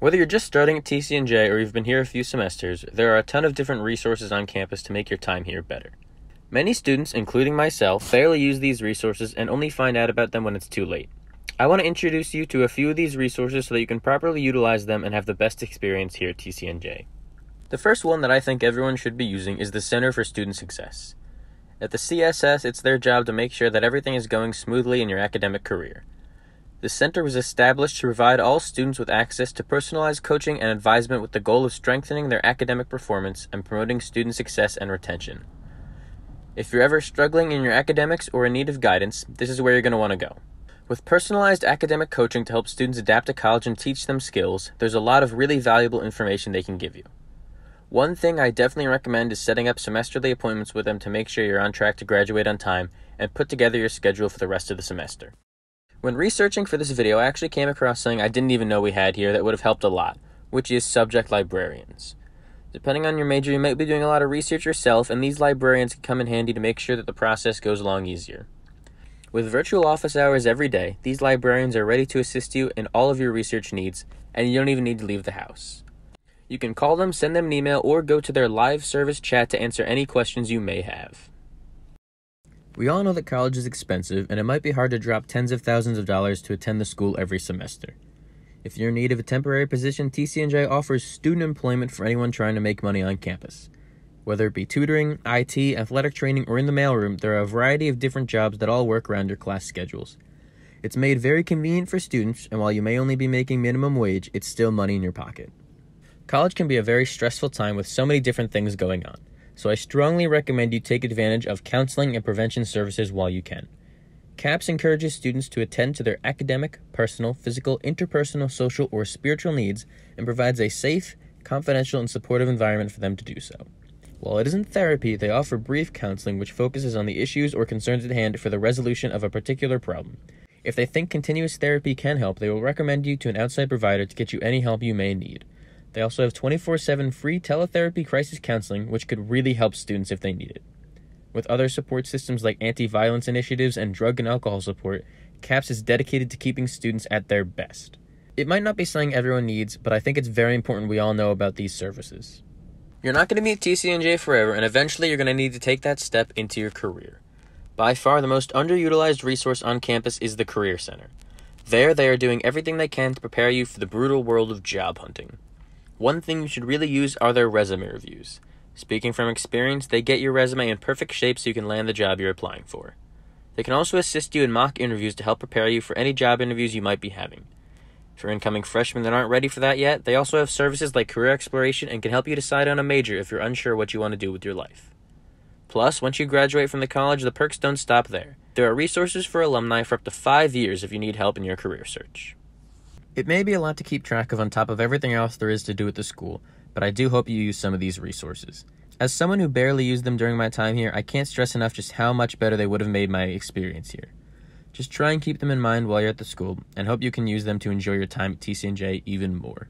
Whether you're just starting at TCNJ or you've been here a few semesters, there are a ton of different resources on campus to make your time here better. Many students, including myself, barely use these resources and only find out about them when it's too late. I want to introduce you to a few of these resources so that you can properly utilize them and have the best experience here at TCNJ. The first one that I think everyone should be using is the Center for Student Success. At the CSS, it's their job to make sure that everything is going smoothly in your academic career. The center was established to provide all students with access to personalized coaching and advisement with the goal of strengthening their academic performance and promoting student success and retention. If you're ever struggling in your academics or in need of guidance, this is where you're going to want to go. With personalized academic coaching to help students adapt to college and teach them skills, there's a lot of really valuable information they can give you. One thing I definitely recommend is setting up semesterly appointments with them to make sure you're on track to graduate on time and put together your schedule for the rest of the semester. When researching for this video, I actually came across something I didn't even know we had here that would have helped a lot, which is subject librarians. Depending on your major, you might be doing a lot of research yourself, and these librarians can come in handy to make sure that the process goes along easier. With virtual office hours every day, these librarians are ready to assist you in all of your research needs, and you don't even need to leave the house. You can call them, send them an email, or go to their live service chat to answer any questions you may have. We all know that college is expensive, and it might be hard to drop tens of thousands of dollars to attend the school every semester. If you're in need of a temporary position, TCNJ offers student employment for anyone trying to make money on campus. Whether it be tutoring, IT, athletic training, or in the mailroom, there are a variety of different jobs that all work around your class schedules. It's made very convenient for students, and while you may only be making minimum wage, it's still money in your pocket. College can be a very stressful time with so many different things going on so I strongly recommend you take advantage of counseling and prevention services while you can. CAPS encourages students to attend to their academic, personal, physical, interpersonal, social, or spiritual needs and provides a safe, confidential, and supportive environment for them to do so. While it isn't therapy, they offer brief counseling which focuses on the issues or concerns at hand for the resolution of a particular problem. If they think continuous therapy can help, they will recommend you to an outside provider to get you any help you may need. They also have 24 7 free teletherapy crisis counseling, which could really help students if they need it. With other support systems like anti violence initiatives and drug and alcohol support, CAPS is dedicated to keeping students at their best. It might not be something everyone needs, but I think it's very important we all know about these services. You're not going to be at TCNJ forever, and eventually you're going to need to take that step into your career. By far, the most underutilized resource on campus is the Career Center. There, they are doing everything they can to prepare you for the brutal world of job hunting. One thing you should really use are their resume reviews. Speaking from experience, they get your resume in perfect shape so you can land the job you're applying for. They can also assist you in mock interviews to help prepare you for any job interviews you might be having. For incoming freshmen that aren't ready for that yet, they also have services like career exploration and can help you decide on a major if you're unsure what you want to do with your life. Plus, once you graduate from the college, the perks don't stop there. There are resources for alumni for up to five years if you need help in your career search. It may be a lot to keep track of on top of everything else there is to do at the school, but I do hope you use some of these resources. As someone who barely used them during my time here, I can't stress enough just how much better they would have made my experience here. Just try and keep them in mind while you're at the school, and hope you can use them to enjoy your time at TCNJ even more.